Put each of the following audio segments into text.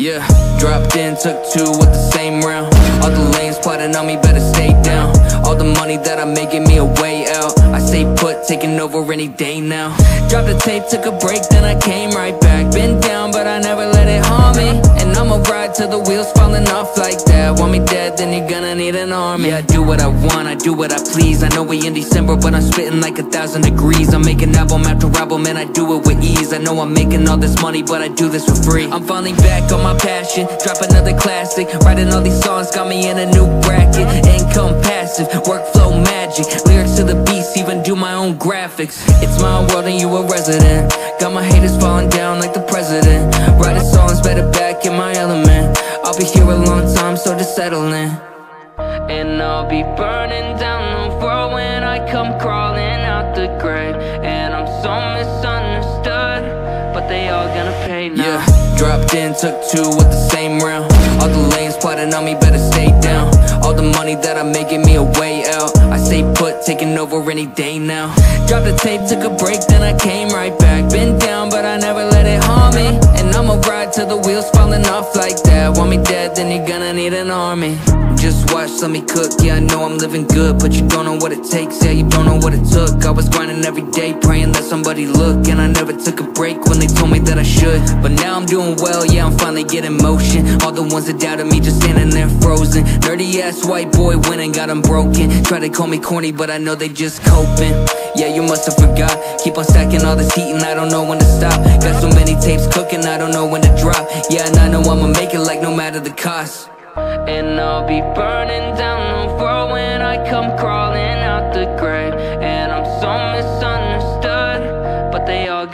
Yeah, dropped in, took two with the same round. All the lanes plotting on me, better stay down. All the money that I make, give me a way out. I stay put, taking over any day now. Dropped the tape, took a break, then I came right back. Been down, but I never let it harm me. And I'ma ride till the wheels falling off like that. Want me dead, then you're gonna need an army. Yeah, I do what I want, I do what I please. I know we in December, but I'm spitting like a thousand degrees. I'm making album after album, and I do it with ease. I know I'm making all this money, but I do this for free. I'm finally back on my passion, drop another classic. Writing all these songs got me in a new bracket. Income passive, workflow magic. Lyrics to the beats, even do my own graphics. It's my world and you a resident. Got my haters falling down like the president. Writing songs, better time, so just settle in and I'll be burning down the world when I come crawling out the grave. And I'm so misunderstood, but they all gonna pay now. Yeah, dropped in, took two with the same round. All the lanes plotting on me, better stay down. All the money that I'm give me a way out. I stay put, taking over any day now. Dropped the tape, took a break, then I came right back. Been down, but I never let it harm me. And I'ma ride till the wheels falling off like then you're gonna need an army. Just watch, let me cook, yeah I know I'm living good But you don't know what it takes, yeah you don't know what it took every day, praying that somebody look. And I never took a break when they told me that I should. But now I'm doing well, yeah I'm finally getting motion. All the ones that doubted me just standing there frozen. Nerdy ass white boy went and got them broken. Try to call me corny but I know they just coping. Yeah you must have forgot. Keep on stacking all this heat and I don't know when to stop. Got so many tapes cooking I don't know when to drop. Yeah and I know I'ma make it like no matter the cost. And I'll be burning down the world when I come crawling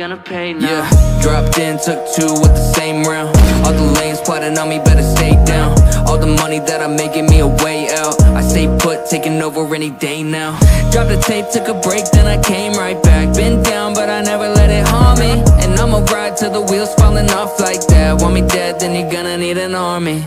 gonna pay now. Yeah, dropped in, took two with the same round. All the lanes plotting on me, better stay down. All the money that I'm making me a way out. I stay put, taking over any day now. Dropped the tape, took a break, then I came right back. Been down, but I never let it harm me. And I'ma ride till the wheels falling off like that. Want me dead, then you're gonna need an army